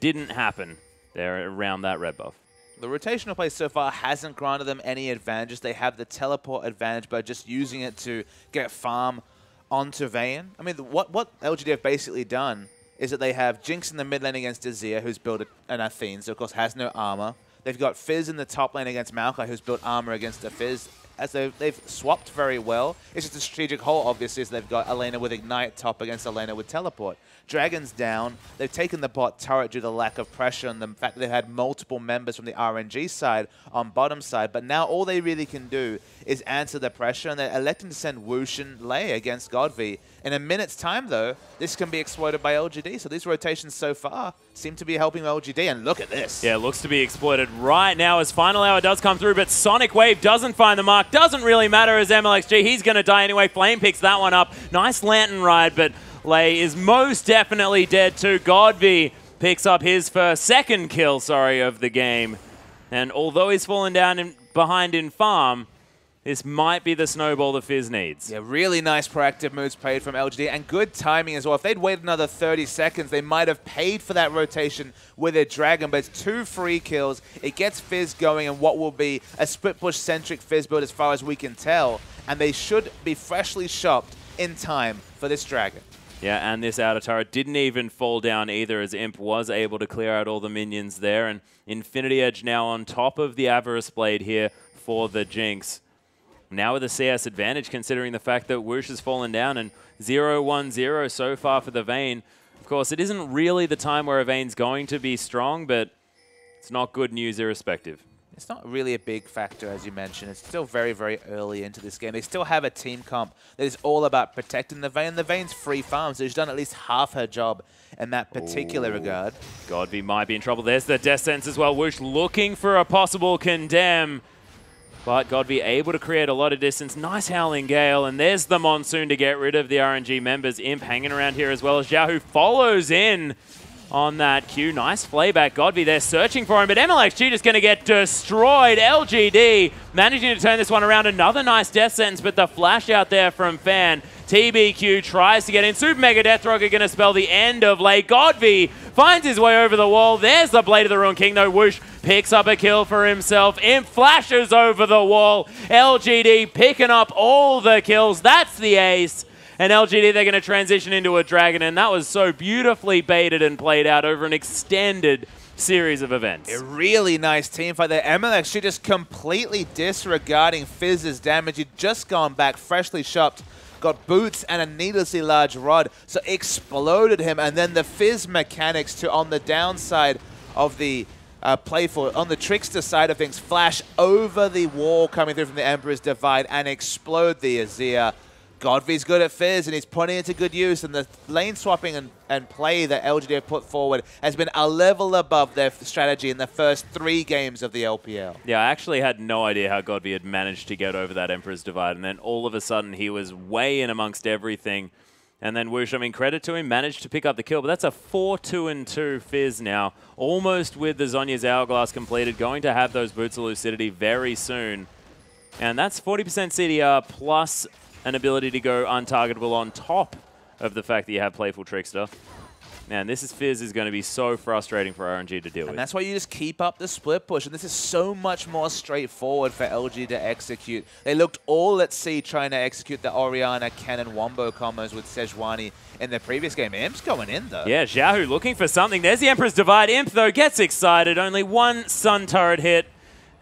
didn't happen there around that red buff. The rotational play so far hasn't granted them any advantages. They have the teleport advantage by just using it to get farm onto Vayne. I mean, what, what LGD have basically done is that they have Jinx in the mid lane against Azir, who's built an Athene, so of course has no armor. They've got Fizz in the top lane against Maokai, who's built armor against a Fizz. As they've, they've swapped very well. It's just a strategic hole, obviously, is they've got Elena with Ignite top against Elena with Teleport. Dragon's down. They've taken the bot turret due to the lack of pressure and the fact that they've had multiple members from the RNG side on bottom side. But now all they really can do is answer the pressure, and they're electing to send and Lei against GodV. In a minute's time, though, this can be exploited by LGD. So these rotations so far seem to be helping LGD. And look at this. Yeah, looks to be exploited right now as Final Hour does come through, but Sonic Wave doesn't find the mark. Doesn't really matter as MLXG. He's going to die anyway. Flame picks that one up. Nice Lantern ride, but Lei is most definitely dead too. GodV picks up his first, second kill, sorry, of the game. And although he's fallen down in, behind in farm, this might be the snowball the Fizz needs. Yeah, really nice proactive moves played from LGD and good timing as well. If they'd waited another 30 seconds, they might have paid for that rotation with a Dragon, but it's two free kills. It gets Fizz going and what will be a split push centric Fizz build as far as we can tell. and they should be freshly shopped in time for this Dragon. Yeah, and this outer turret didn't even fall down either as Imp was able to clear out all the minions there. And Infinity Edge now on top of the Avarice Blade here for the Jinx. Now with a CS advantage considering the fact that Woosh has fallen down and 0-1-0 so far for the Vayne. Of course, it isn't really the time where a Vayne's going to be strong, but it's not good news irrespective. It's not really a big factor, as you mentioned. It's still very, very early into this game. They still have a team comp that is all about protecting the Vayne. The Vayne's free farm, so she's done at least half her job in that particular Ooh. regard. GodV might be in trouble. There's the Death Sentence as well. Woosh looking for a possible condemn. But GodV able to create a lot of distance. Nice Howling Gale. And there's the Monsoon to get rid of the RNG members. Imp hanging around here as well as Xiaohu follows in on that Q. Nice playback. GodV there searching for him, but MLXG just going to get destroyed. LGD managing to turn this one around. Another nice death sentence, but the flash out there from Fan. TBQ tries to get in. Super Mega Death Rocket going to spell the end of late. GodV finds his way over the wall. There's the Blade of the Ruined King, though. Whoosh picks up a kill for himself. Imp flashes over the wall. LGD picking up all the kills. That's the ace and LGD, they're going to transition into a Dragon, and that was so beautifully baited and played out over an extended series of events. A really nice team fight there. MLX, just completely disregarding Fizz's damage. He'd just gone back, freshly shopped, got boots and a needlessly large rod, so exploded him, and then the Fizz mechanics to on the downside of the uh, playful, on the Trickster side of things, flash over the wall coming through from the Emperor's Divide and explode the Azir. GodV's good at Fizz, and he's putting it to good use, and the lane swapping and, and play that LGD have put forward has been a level above their strategy in the first three games of the LPL. Yeah, I actually had no idea how GodV had managed to get over that Emperor's Divide, and then all of a sudden he was way in amongst everything. And then Whoosh, I mean, credit to him, managed to pick up the kill, but that's a 4-2 and 2 Fizz now, almost with the Zhonya's Hourglass completed, going to have those Boots of Lucidity very soon. And that's 40% CDR plus an ability to go untargetable on top of the fact that you have Playful Trickster. Man, this is Fizz is going to be so frustrating for RNG to deal and with. that's why you just keep up the split push. And this is so much more straightforward for LG to execute. They looked all at sea trying to execute the Orianna, Kennen, Wombo combos with Sejuani in the previous game. Imp's going in, though. Yeah, Xiaohu looking for something. There's the Emperor's Divide. Imp, though, gets excited. Only one Sun Turret hit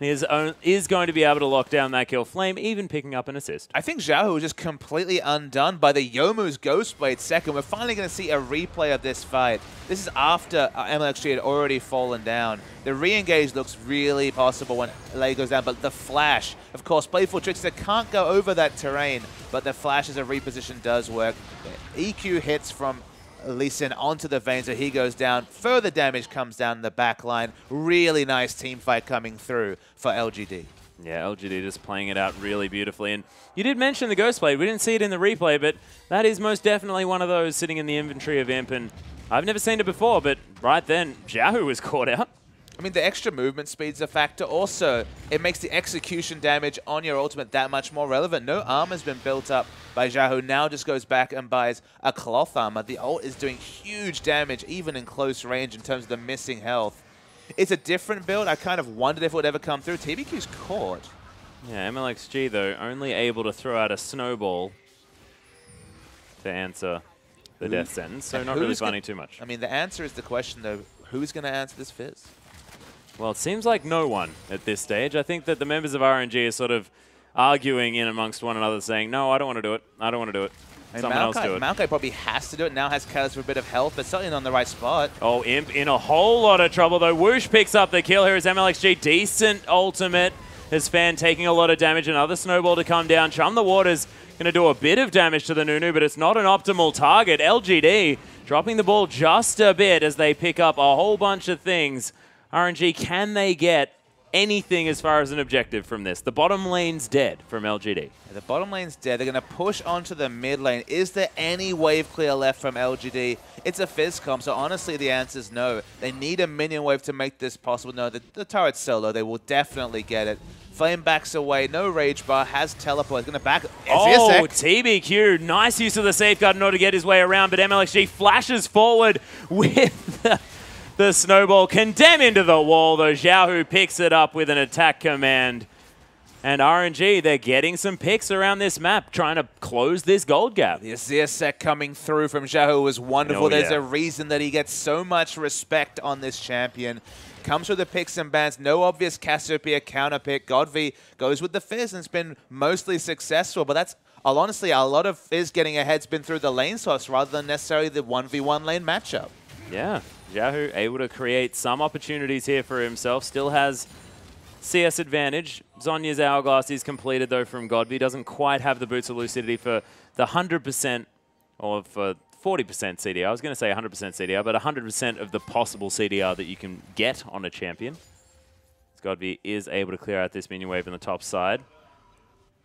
is, is going to be able to lock down that kill. Flame even picking up an assist. I think Xiaohu was just completely undone by the Youmuu's Ghostblade second. We're finally going to see a replay of this fight. This is after uh, MLXG had already fallen down. The re-engage looks really possible when Lei goes down, but the flash, of course, Playful Trickster can't go over that terrain, but the flash as a reposition does work. EQ hits from Lee Sin onto the Vayne, so he goes down. Further damage comes down the back line. Really nice team fight coming through for LGD. Yeah, LGD just playing it out really beautifully. And you did mention the Ghost Blade. We didn't see it in the replay, but that is most definitely one of those sitting in the inventory of Imp. And I've never seen it before, but right then, Xiaohu was caught out. I mean, the extra movement speed's a factor. Also, it makes the execution damage on your ultimate that much more relevant. No armor's been built up by Xiaohu. Now just goes back and buys a cloth armor. The ult is doing huge damage, even in close range in terms of the missing health. It's a different build. I kind of wondered if it would ever come through. TBQ's caught. Yeah, MLXG, though, only able to throw out a snowball to answer the Who, death sentence, so not really finding too much. I mean, the answer is the question, though. Who's going to answer this Fizz? Well, it seems like no one at this stage. I think that the members of RNG are sort of arguing in amongst one another, saying, no, I don't want to do it. I don't want to do it. I mean, Someone else do it. Maokai probably has to do it. Now has Catalyst for a bit of health, but certainly on the right spot. Oh, Imp in a whole lot of trouble, though. Whoosh picks up the kill here as MLXG. Decent ultimate. His fan taking a lot of damage. Another snowball to come down. Chum the Water's going to do a bit of damage to the Nunu, but it's not an optimal target. LGD dropping the ball just a bit as they pick up a whole bunch of things. RNG, can they get anything as far as an objective from this? The bottom lane's dead from LGD. The bottom lane's dead. They're going to push onto the mid lane. Is there any wave clear left from LGD? It's a fizz comp, so honestly the answer is no. They need a minion wave to make this possible. No, the, the turret's solo. They will definitely get it. Flame backs away. No rage bar. Has teleport. Going to back. Oh, TBQ. Nice use of the safeguard in order to get his way around, but MLXG flashes forward with the snowball condemn into the wall, though Xiaohu picks it up with an attack command. And RNG, they're getting some picks around this map, trying to close this gold gap. The Azir set coming through from Xiaohu was wonderful. Oh, There's yeah. a reason that he gets so much respect on this champion. Comes with the picks and bans. No obvious Cassiopeia counter pick. GodV goes with the Fizz and it's been mostly successful. But that's I'll honestly, a lot of Fizz getting ahead's been through the lane swaps rather than necessarily the 1v1 lane matchup. Yeah, Xiaohu able to create some opportunities here for himself. Still has CS advantage. Zhonya's Hourglass is completed though from GodV. Doesn't quite have the Boots of Lucidity for the 100% or for 40% CDR. I was going to say 100% CDR, but 100% of the possible CDR that you can get on a champion. GodV is able to clear out this minion wave on the top side.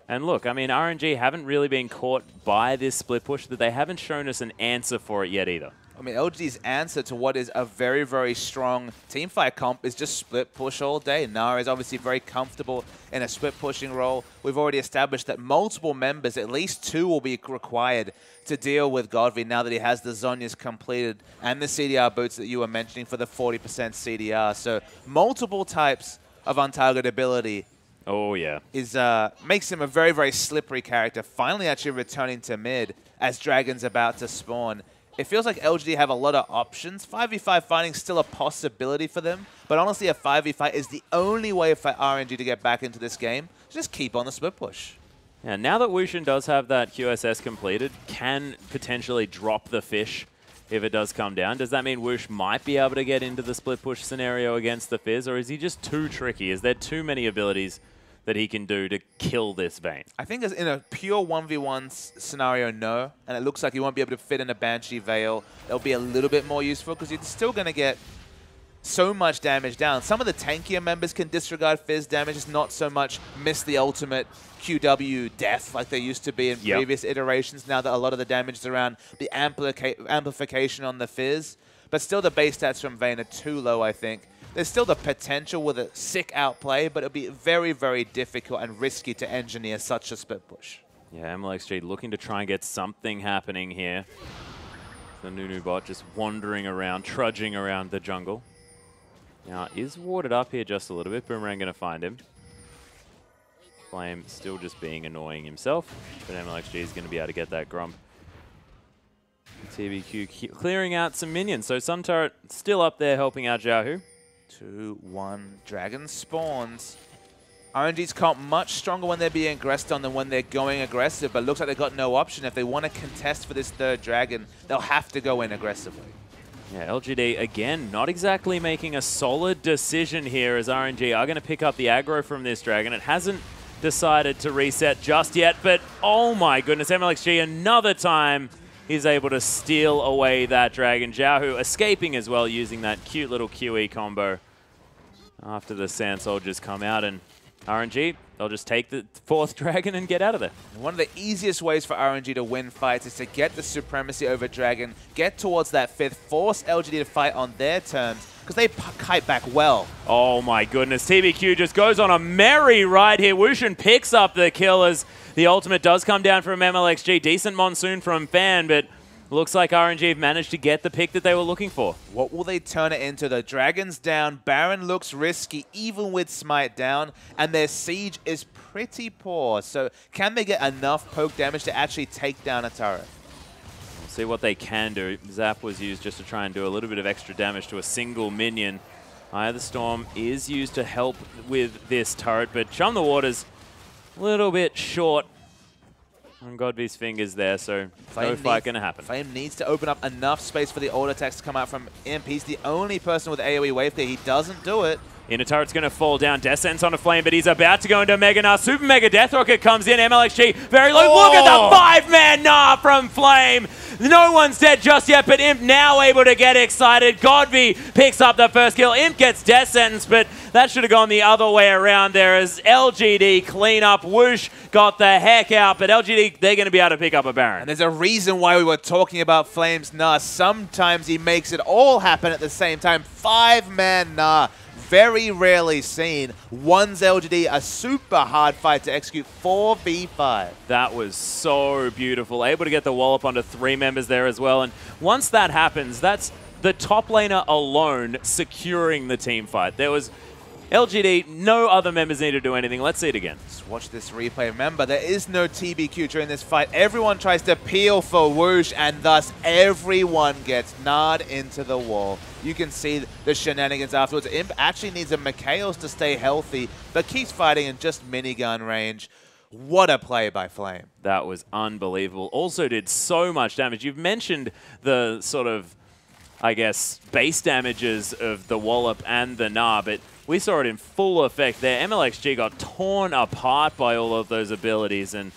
And look, I mean, RNG haven't really been caught by this split push, but they haven't shown us an answer for it yet either. I mean, LG's answer to what is a very, very strong teamfight comp is just split push all day. Nara is obviously very comfortable in a split pushing role. We've already established that multiple members, at least two, will be required to deal with GodV now that he has the Zhonya's completed and the CDR boots that you were mentioning for the 40% CDR. So multiple types of untargetability Oh, yeah. is uh, makes him a very, very slippery character. Finally, actually returning to mid as Dragon's about to spawn. It feels like LGD have a lot of options. 5v5 fighting still a possibility for them, but honestly, a 5v5 is the only way for RNG to get back into this game. Just keep on the split push. Yeah, now that Wushin does have that QSS completed, can potentially drop the fish if it does come down. Does that mean Woosh might be able to get into the split push scenario against the Fizz, or is he just too tricky? Is there too many abilities that he can do to kill this Vayne? I think in a pure 1v1 scenario, no. And it looks like you won't be able to fit in a Banshee Veil. It'll be a little bit more useful because you're still going to get so much damage down. Some of the tankier members can disregard Fizz damage, just not so much miss the ultimate QW death like they used to be in Yep. previous iterations now that a lot of the damage is around the amplica amplification on the Fizz. But still the base stats from Vayne are too low, I think. There's still the potential with a sick outplay, but it'll be very, very difficult and risky to engineer such a split push. Yeah, MLXG looking to try and get something happening here. The Nunu bot just wandering around, trudging around the jungle. Now, is warded up here just a little bit. Boomerang going to find him. Flame still just being annoying himself, but MLXG is going to be able to get that Grump. TBQ clearing out some minions. So Sun Turret still up there helping out Xiaohu. Two, one, Dragon spawns. RNG's comp much stronger when they're being aggressed on than when they're going aggressive, but looks like they've got no option. If they want to contest for this third Dragon, they'll have to go in aggressively. Yeah, LGD again not exactly making a solid decision here as RNG are going to pick up the aggro from this dragon. It hasn't decided to reset just yet, but oh my goodness, MLXG another time is able to steal away that dragon. Xiaohu escaping as well using that cute little QE combo after the Sand Soldiers come out and RNG, they'll just take the fourth dragon and get out of there. One of the easiest ways for RNG to win fights is to get the supremacy over Dragon, get towards that fifth, force LGD to fight on their terms, because they kite back well. Oh my goodness, TBQ just goes on a merry ride here. Wushin picks up the kill as the ultimate does come down from MLXG. Decent monsoon from Fan, but looks like RNG have managed to get the pick that they were looking for. What will they turn it into? The Dragon's down, Baron looks risky even with Smite down, and their siege is pretty poor. So can they get enough poke damage to actually take down a turret? We'll see what they can do. Zap was used just to try and do a little bit of extra damage to a single minion. Eye of the Storm is used to help with this turret, but Chum the Water's a little bit short on GodV's fingers there, so no Flame fight needs- going to happen. Flame needs to open up enough space for the auto attacks to come out from Imp. He's the only person with AoE wave there. He doesn't do it. Inner turret's going to fall down. Descents on a flame, but he's about to go into Mega Gnar. Super Mega Death Rocket comes in. MLXG very low. Look at Oh! the five-man Gnar from Flame. No one's dead just yet, but Imp now able to get excited. GodV picks up the first kill. Imp gets death sentence, but that should have gone the other way around there as LGD clean up. Whoosh got the heck out, but LGD, they're going to be able to pick up a Baron. And there's a reason why we were talking about Flames Gnar. Sometimes he makes it all happen at the same time. Five-man Gnar. Very rarely seen. One's LGD, a super hard fight to execute 4v5. That was so beautiful. Able to get the wallop onto three members there as well. And once that happens, that's the top laner alone securing the team fight. There was LGD, no other members need to do anything. Let's see it again. Let's watch this replay. Remember, there is no TBQ during this fight. Everyone tries to peel for Whoosh, and thus everyone gets gnawed into the wall. You can see the shenanigans afterwards. Imp actually needs a Mikhails to stay healthy, but keeps fighting in just minigun range. What a play by Flame. That was unbelievable. Also did so much damage. You've mentioned the sort of, I guess, base damages of the Wallop and the Gnar, but we saw it in full effect there. MLXG got torn apart by all of those abilities, and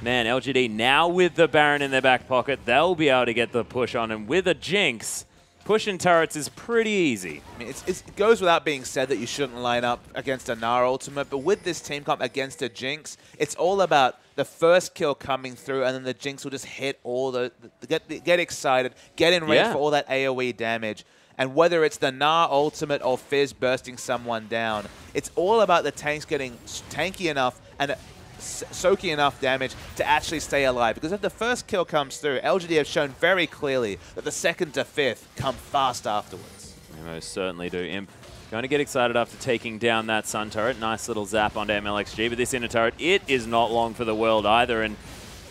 man, LGD now with the Baron in their back pocket, they'll be able to get the push on, and with a Jinx, pushing turrets is pretty easy. I mean, it's, it's, it goes without being said that you shouldn't line up against a Gnar ultimate, but with this team comp against a Jinx, it's all about the first kill coming through, and then the Jinx will just hit all the, the get get excited, get in range yeah. for all that AoE damage. And whether it's the Gnar ultimate or Fizz bursting someone down, it's all about the tanks getting tanky enough and uh, soaking enough damage to actually stay alive. Because if the first kill comes through, LGD have shown very clearly that the second to fifth come fast afterwards. They most certainly do. Imp going to get excited after taking down that Sun turret. Nice little zap onto MLXG, but this inner turret, it is not long for the world either. And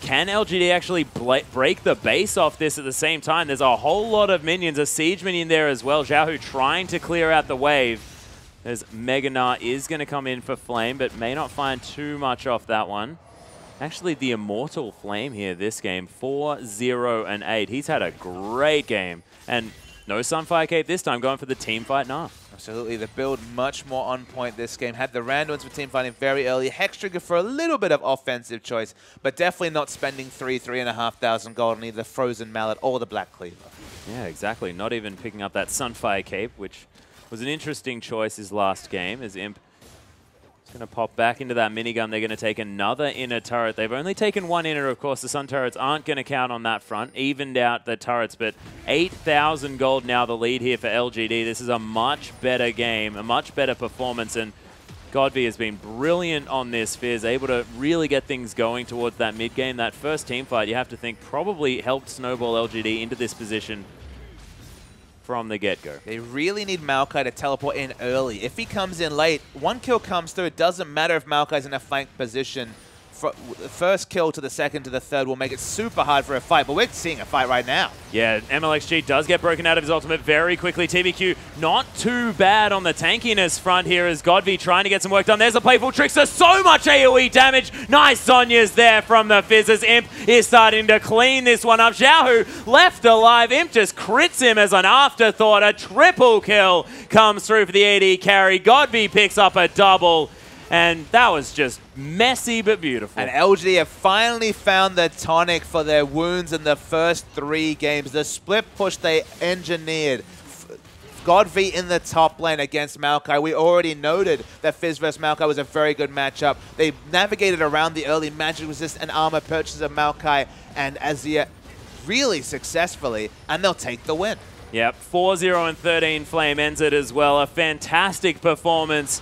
can LGD actually break the base off this at the same time? There's a whole lot of minions, a siege minion there as well. Xiaohu trying to clear out the wave as Mega Gnar is going to come in for Flame, but may not find too much off that one. Actually, the Immortal Flame here this game, 4, 0, and 8. He's had a great game. And no Sunfire Cape this time, going for the team fight now. Absolutely. The build much more on point this game. Had the for team fighting very early. Hexdrinker for a little bit of offensive choice, but definitely not spending three, three and a half thousand gold on either the Frozen Mallet or the Black Cleaver. Yeah, exactly. Not even picking up that Sunfire Cape, which was an interesting choice his last game as Imp going to pop back into that minigun. They're going to take another inner turret. They've only taken one inner, of course. The Sun turrets aren't going to count on that front. Evened out the turrets, but 8,000 gold now the lead here for LGD. This is a much better game, a much better performance, and GodV has been brilliant on this. Fizz able to really get things going towards that mid game. That first team fight, you have to think, probably helped snowball LGD into this position from the get-go. They really need Maokai to teleport in early. If he comes in late, one kill comes through. It doesn't matter if Maokai's in a flank position first kill to the second to the third will make it super hard for a fight, but we're seeing a fight right now. Yeah, MLXG does get broken out of his ultimate very quickly. TBQ not too bad on the tankiness front here as GodV trying to get some work done. There's a playful trickster, so much AoE damage. Nice Zhonya's there from the Fizzes. Imp is starting to clean this one up. Xiaohu left alive. Imp just crits him as an afterthought. A triple kill comes through for the AD carry. GodV picks up a double. And that was just messy but beautiful. And LG have finally found the tonic for their wounds in the first three games. The split push they engineered. Godv in the top lane against Maokai. We already noted that Fizz vs Maokai was a very good matchup. They navigated around the early magic resist and armor purchases of Maokai and Azir really successfully, and they'll take the win. Yep, 4-0 and 13 Flame ends it as well. A fantastic performance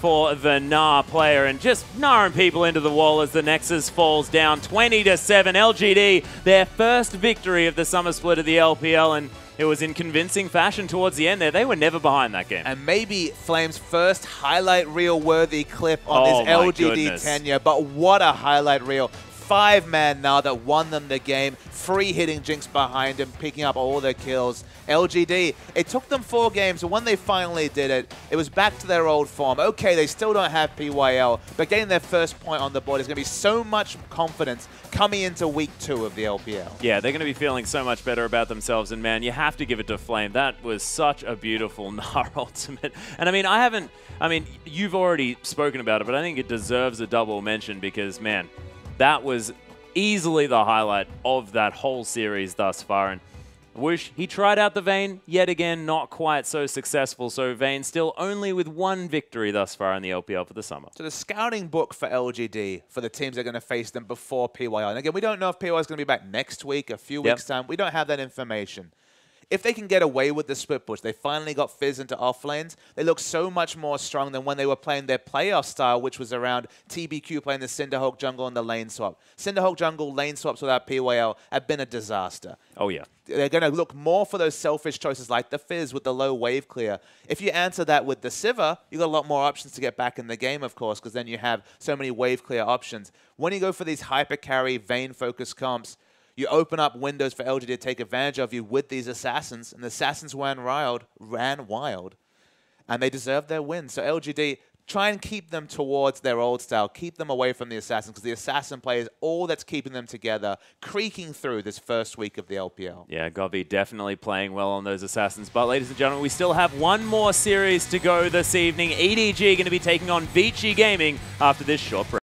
for the Gnar player and just narrowing people into the wall as the Nexus falls down 20 to 7. LGD, their first victory of the summer split of the LPL and it was in convincing fashion towards the end there. They were never behind that game. And maybe Flame's first highlight reel worthy clip on oh this LGD goodness. tenure, but what a highlight reel five-man now that won them the game. Free hitting Jinx behind him, picking up all their kills. LGD, it took them four games, and when they finally did it, it was back to their old form. Okay, they still don't have PYL, but getting their first point on the board is going to be so much confidence coming into week two of the LPL. Yeah, they're going to be feeling so much better about themselves, and man, you have to give it to Flame. That was such a beautiful Gnar ultimate. And I mean, I haven't, I mean, you've already spoken about it, but I think it deserves a double mention because, man, that was easily the highlight of that whole series thus far. And Whoosh, he tried out the Vayne, yet again not quite so successful. So Vayne still only with one victory thus far in the LPL for the summer. So the scouting book for LGD, for the teams that are going to face them before PYL. And again, we don't know if PYL is going to be back next week, a few yep. weeks' time. We don't have that information. If they can get away with the split push, they finally got Fizz into off lanes. They look so much more strong than when they were playing their playoff style, which was around TBQ playing the Cinderhulk jungle and the lane swap. Cinderhulk jungle lane swaps without PYL have been a disaster. Oh, yeah. They're going to look more for those selfish choices like the Fizz with the low wave clear. If you answer that with the Sivir, you got a lot more options to get back in the game, of course, because then you have so many wave clear options. When you go for these hyper carry, Vayne focus comps, you open up windows for LGD to take advantage of you with these assassins, and the assassins ran wild, ran wild, and they deserved their win. So LGD, try and keep them towards their old style. Keep them away from the assassins, because the assassin play is all that's keeping them together, creaking through this first week of the LPL. Yeah, GodV definitely playing well on those assassins. But ladies and gentlemen, we still have one more series to go this evening. EDG going to be taking on Vici Gaming after this short break.